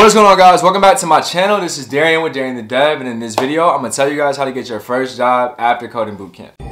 What is going on guys? Welcome back to my channel. This is Derien with Derien the Dev and in this video I'm going to tell you guys how to get your first job after coding bootcamp.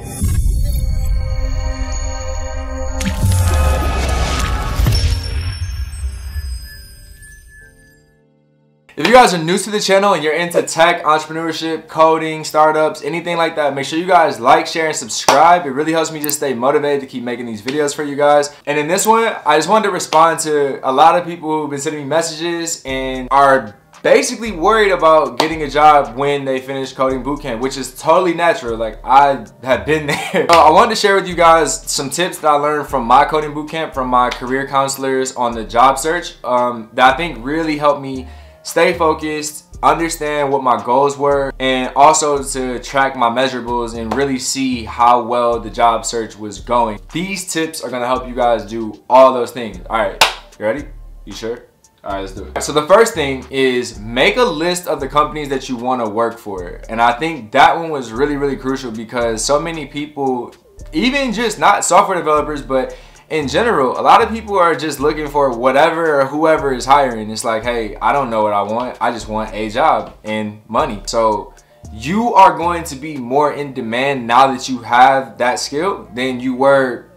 If you guys are new to the channel and you're into tech, entrepreneurship, coding, startups, anything like that, make sure you guys like, share, and subscribe. It really helps me just stay motivated to keep making these videos for you guys. And in this one, I just wanted to respond to a lot of people who've been sending me messages and are basically worried about getting a job when they finish coding bootcamp, which is totally natural. Like I have been there. so I wanted to share with you guys some tips that I learned from my coding bootcamp, from my career counselors on the job search um, that I think really helped me stay focused, understand what my goals were, and also to track my measurables and really see how well the job search was going. These tips are gonna help you guys do all those things. All right, you ready? You sure? All right, let's do it. So the first thing is make a list of the companies that you want to work for. And I think that one was really, really crucial because so many people, even just not software developers, but in general, a lot of people are just looking for whatever or whoever is hiring. It's like, hey, I don't know what I want. I just want a job and money. So you are going to be more in demand now that you have that skill than you were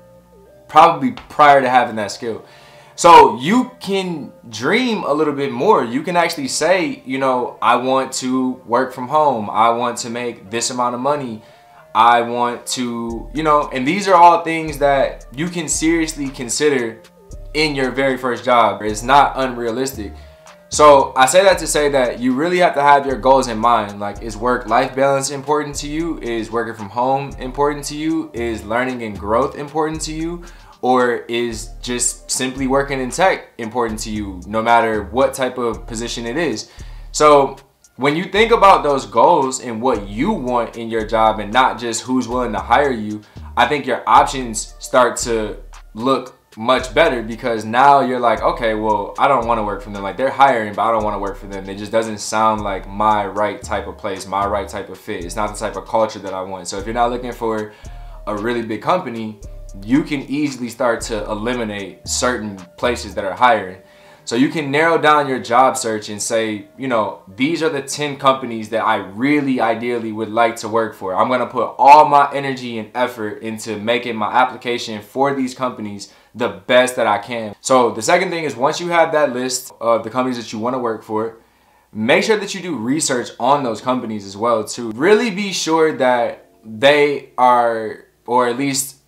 probably prior to having that skill. So you can dream a little bit more. You can actually say, you know, I want to work from home. I want to make this amount of money. I want to, you know, and these are all things that you can seriously consider in your very first job. It's not unrealistic. So I say that to say that you really have to have your goals in mind. Like, is work-life balance important to you? Is working from home important to you? Is learning and growth important to you? Or is just simply working in tech important to you, no matter what type of position it is? So when you think about those goals and what you want in your job and not just who's willing to hire you, I think your options start to look much better because now you're like, okay, well, I don't want to work for them. Like they're hiring, but I don't want to work for them. It just doesn't sound like my right type of place, my right type of fit. It's not the type of culture that I want. So if you're not looking for a really big company, you can easily start to eliminate certain places that are hiring. So you can narrow down your job search and say, you know, these are the 10 companies that I really ideally would like to work for. I'm going to put all my energy and effort into making my application for these companies the best that I can. So the second thing is once you have that list of the companies that you want to work for, make sure that you do research on those companies as well to really be sure that they are, or at least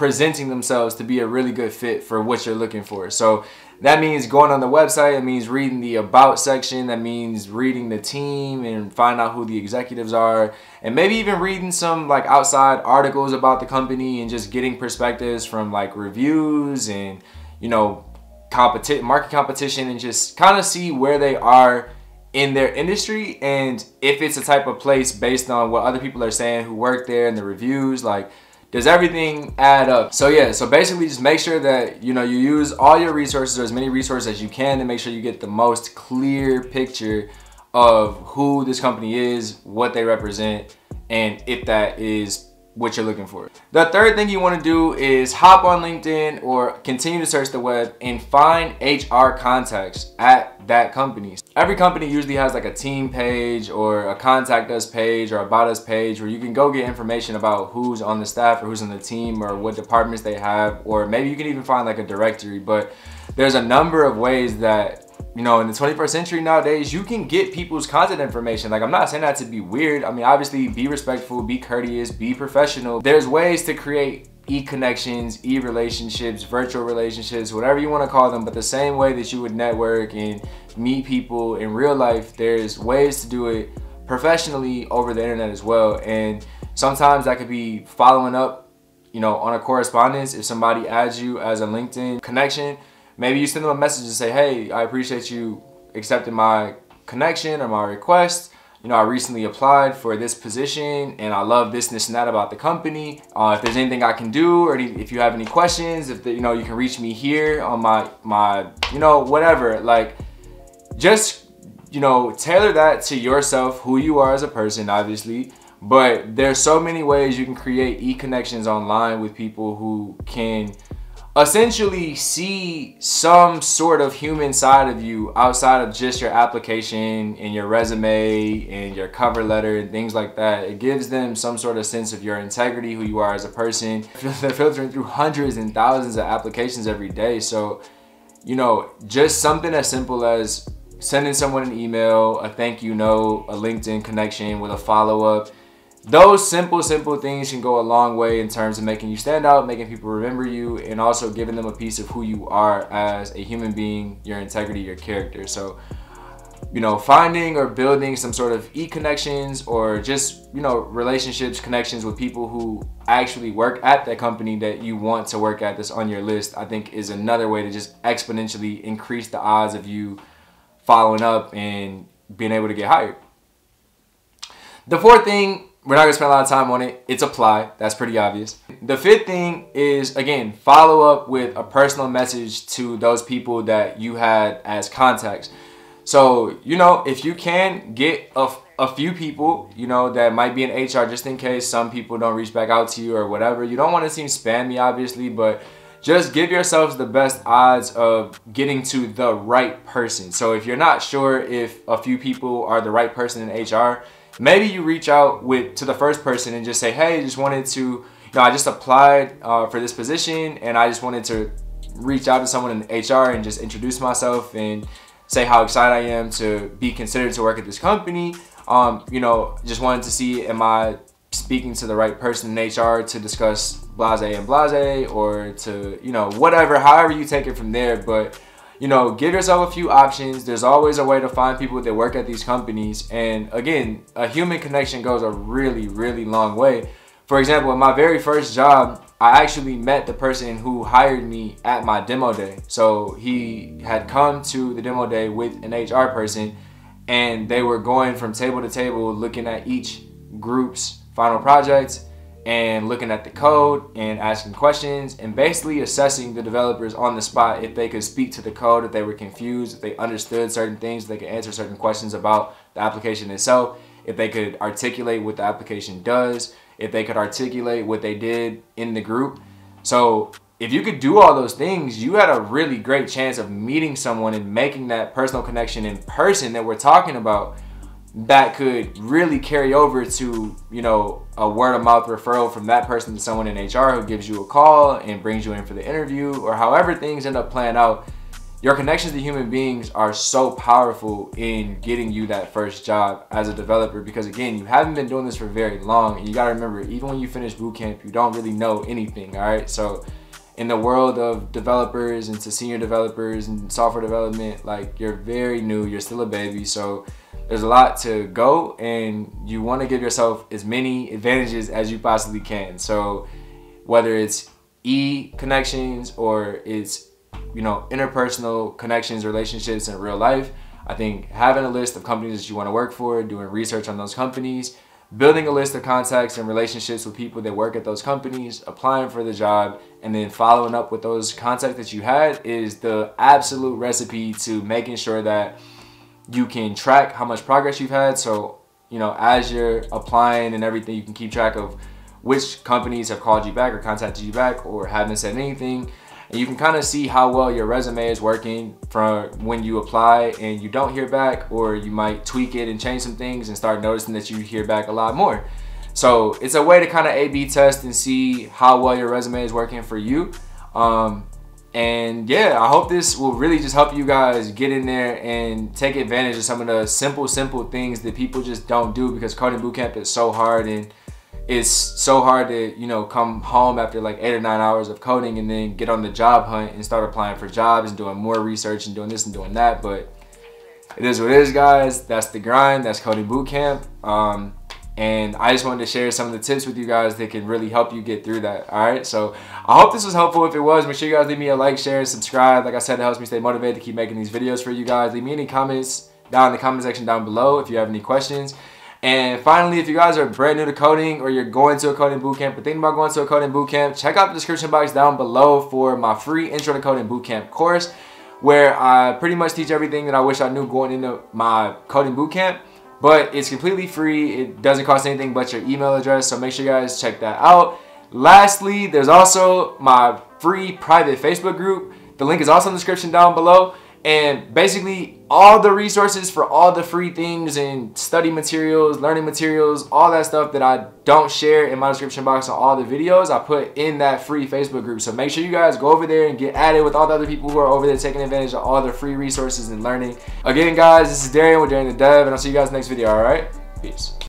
presenting themselves to be a really good fit for what you're looking for. So that means going on the website, it means reading the about section, that means reading the team and find out who the executives are, and maybe even reading some like outside articles about the company and just getting perspectives from like reviews and you know competition market competition and just kind of see where they are in their industry and if it's a type of place based on what other people are saying who work there and the reviews like does everything add up? So yeah, so basically just make sure that, you know, you use all your resources or as many resources as you can to make sure you get the most clear picture of who this company is, what they represent, and if that is what you're looking for. The third thing you want to do is hop on LinkedIn or continue to search the web and find HR contacts at that company. Every company usually has like a team page or a contact us page or about us page where you can go get information about who's on the staff or who's on the team or what departments they have or maybe you can even find like a directory but there's a number of ways that you know, in the 21st century nowadays, you can get people's contact information. Like, I'm not saying that to be weird. I mean, obviously, be respectful, be courteous, be professional. There's ways to create e-connections, e-relationships, virtual relationships, whatever you want to call them, but the same way that you would network and meet people in real life, there's ways to do it professionally over the internet as well. And sometimes that could be following up, you know, on a correspondence. If somebody adds you as a LinkedIn connection, Maybe you send them a message and say, hey, I appreciate you accepting my connection or my request. You know, I recently applied for this position and I love this, this, and that about the company. Uh, if there's anything I can do or if you have any questions, if the, you know, you can reach me here on my, my, you know, whatever. Like, just, you know, tailor that to yourself, who you are as a person, obviously. But there's so many ways you can create e-connections online with people who can essentially see some sort of human side of you outside of just your application and your resume and your cover letter and things like that. It gives them some sort of sense of your integrity, who you are as a person. They're filtering through hundreds and thousands of applications every day. So, you know, just something as simple as sending someone an email, a thank you note, a LinkedIn connection with a follow up those simple, simple things can go a long way in terms of making you stand out, making people remember you, and also giving them a piece of who you are as a human being, your integrity, your character. So, you know, finding or building some sort of e-connections or just, you know, relationships, connections with people who actually work at that company that you want to work at that's on your list, I think is another way to just exponentially increase the odds of you following up and being able to get hired. The fourth thing we're not gonna spend a lot of time on it. It's apply. That's pretty obvious. The fifth thing is again follow up with a personal message to those people that you had as contacts. So you know if you can get a, a few people you know that might be in HR just in case some people don't reach back out to you or whatever. You don't want to seem spammy obviously, but just give yourselves the best odds of getting to the right person. So if you're not sure if a few people are the right person in HR maybe you reach out with to the first person and just say, hey, just wanted to, you know, I just applied uh, for this position and I just wanted to reach out to someone in HR and just introduce myself and say how excited I am to be considered to work at this company. Um, you know, just wanted to see am I speaking to the right person in HR to discuss blase and blase or to, you know, whatever, however you take it from there. But you know, give yourself a few options. There's always a way to find people that work at these companies. And again, a human connection goes a really, really long way. For example, in my very first job, I actually met the person who hired me at my demo day. So he had come to the demo day with an HR person and they were going from table to table looking at each group's final project and looking at the code and asking questions and basically assessing the developers on the spot if they could speak to the code, if they were confused, if they understood certain things, they could answer certain questions about the application itself, if they could articulate what the application does, if they could articulate what they did in the group. So if you could do all those things, you had a really great chance of meeting someone and making that personal connection in person that we're talking about that could really carry over to you know a word of mouth referral from that person to someone in HR who gives you a call and brings you in for the interview or however things end up playing out. Your connections to human beings are so powerful in getting you that first job as a developer because again you haven't been doing this for very long and you got to remember even when you finish boot camp you don't really know anything all right? So in the world of developers and to senior developers and software development like you're very new you're still a baby so there's a lot to go and you want to give yourself as many advantages as you possibly can. So whether it's e connections or it's you know interpersonal connections, relationships in real life, I think having a list of companies that you want to work for, doing research on those companies, building a list of contacts and relationships with people that work at those companies, applying for the job, and then following up with those contacts that you had is the absolute recipe to making sure that you can track how much progress you've had. So, you know, as you're applying and everything, you can keep track of which companies have called you back or contacted you back or haven't said anything. And you can kind of see how well your resume is working from when you apply and you don't hear back, or you might tweak it and change some things and start noticing that you hear back a lot more. So it's a way to kind of A-B test and see how well your resume is working for you. Um, and yeah, I hope this will really just help you guys get in there and take advantage of some of the simple, simple things that people just don't do because coding bootcamp is so hard and it's so hard to, you know, come home after like eight or nine hours of coding and then get on the job hunt and start applying for jobs and doing more research and doing this and doing that. But it is what it is, guys. That's the grind. That's coding bootcamp. Um, and I just wanted to share some of the tips with you guys that can really help you get through that. All right. So I hope this was helpful. If it was, make sure you guys leave me a like, share, and subscribe. Like I said, it helps me stay motivated to keep making these videos for you guys. Leave me any comments down in the comment section down below if you have any questions. And finally, if you guys are brand new to coding or you're going to a coding bootcamp or thinking about going to a coding bootcamp, check out the description box down below for my free Intro to Coding Bootcamp course where I pretty much teach everything that I wish I knew going into my coding bootcamp but it's completely free. It doesn't cost anything but your email address. So make sure you guys check that out. Lastly, there's also my free private Facebook group. The link is also in the description down below. And basically, all the resources for all the free things and study materials, learning materials, all that stuff that I don't share in my description box on all the videos, I put in that free Facebook group. So make sure you guys go over there and get added with all the other people who are over there taking advantage of all the free resources and learning. Again, guys, this is Derien with Derien the Dev, and I'll see you guys next video, all right? Peace.